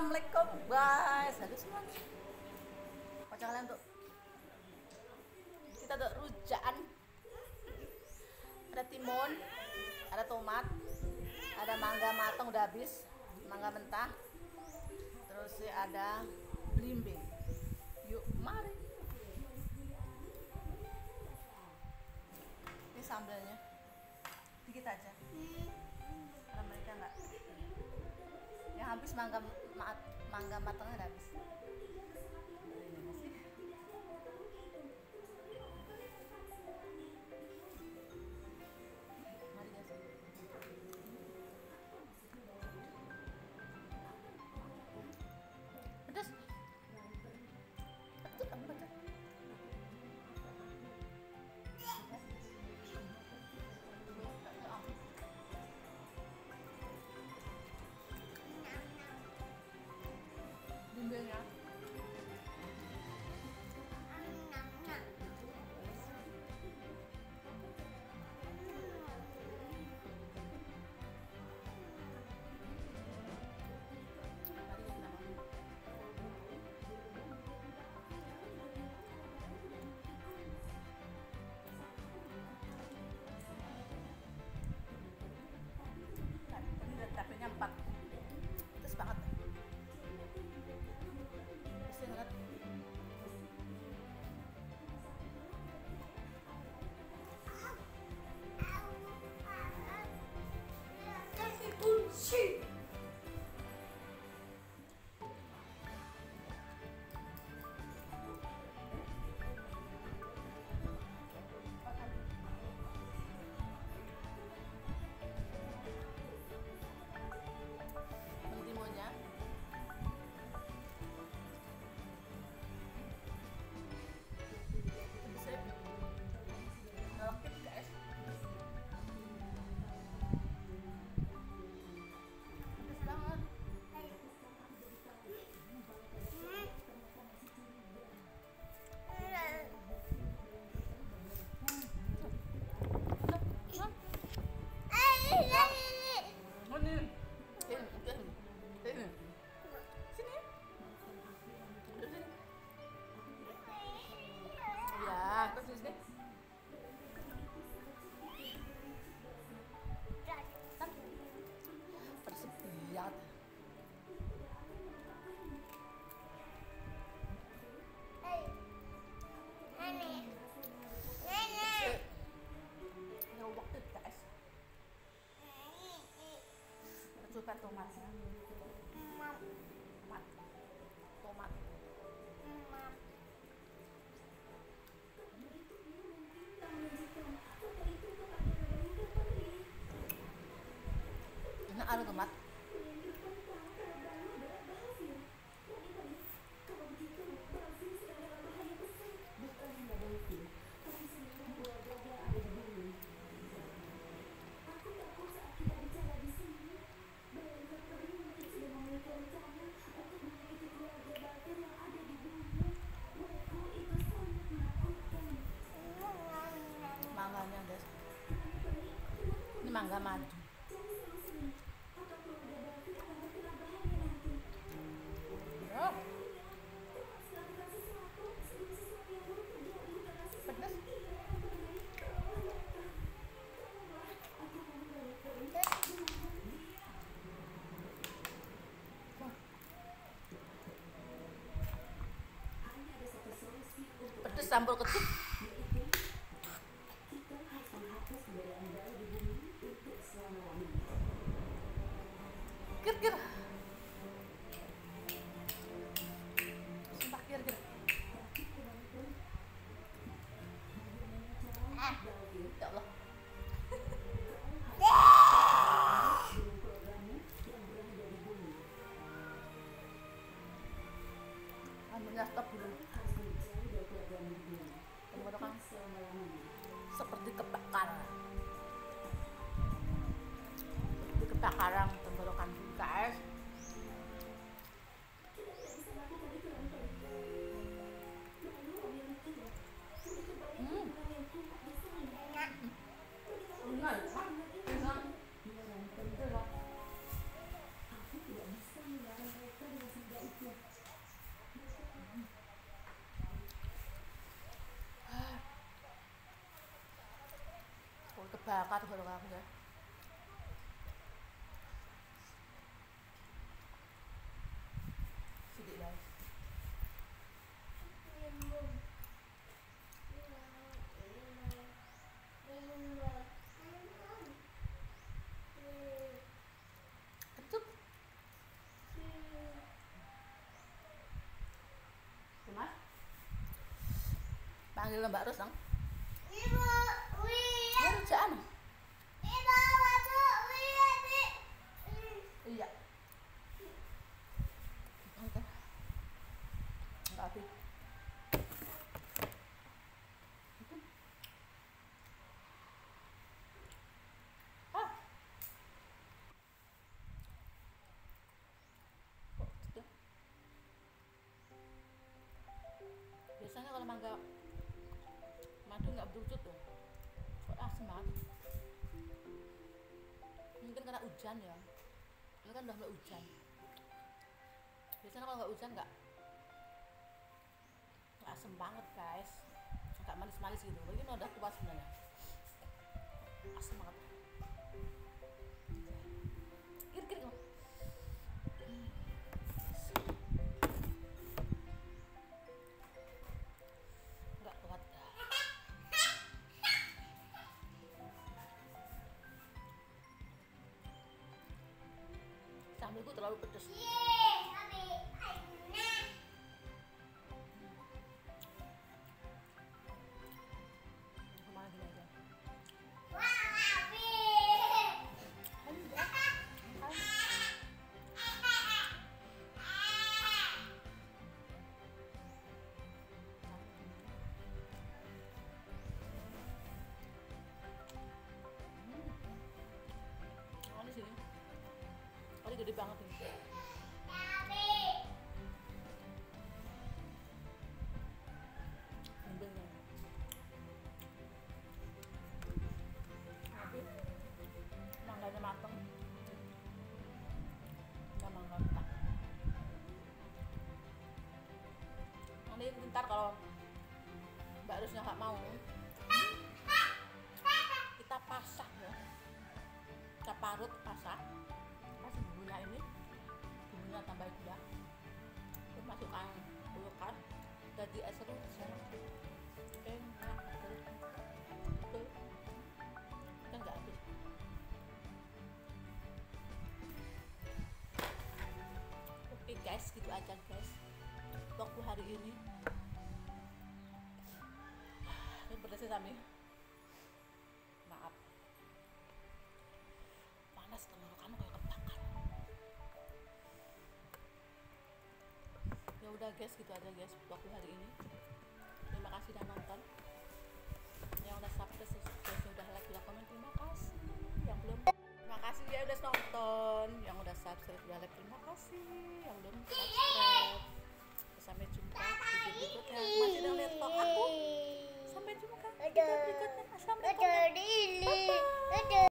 Assalamualaikum guys. Halo semuanya. Baca kalian tuh. Kita tuh rujaan. Ada timun, ada tomat, ada mangga matang udah habis, mangga mentah. Terus ada belimbing. Yuk, mari. Ini sambelnya. Dikit aja. Karena mereka nggak yang habis mangga ma mangga matangnya udah habis tomat sih? Mam. Tomat. Tomat. Mam. Ini ada tomat. Pedas. Pedas sambal. Seperti kebakar. Seperti kebakaran bakar baru aku ya sedih Mas? Panggil Mbak Ros dong berujut tuh. Kok banget? Mungkin karena hujan ya. Ini kan udah mulai hujan. Biasanya kalau nggak hujan nggak asem banget guys. Agak manis-manis gitu. Ini udah tua sebenarnya. Asem banget open the Rusnya nggak mau, kita pasak ya. Kita parut pasak. Kasih bumbunya ini, bumbunya tambah gula. Terus masukkan ulukan, jadi es serut, enak, betul. Betul. Kita. Oke guys, gitu aja guys. Waktu hari ini. sesame maaf. Panas telur kamu kayak kebakar ya udah guys gitu aja guys Waktu hari ini. Terima kasih udah nonton. Yang udah subscribe sudah like sudah komen terima kasih. Yang belum terima kasih ya udah nonton. Yang udah subscribe sudah like terima kasih. Yang belum subscribe. Sampai jumpa di video berikutnya. Masih udah lihat vlog aku? semoga ada berikutnya. Ada ini. Ada.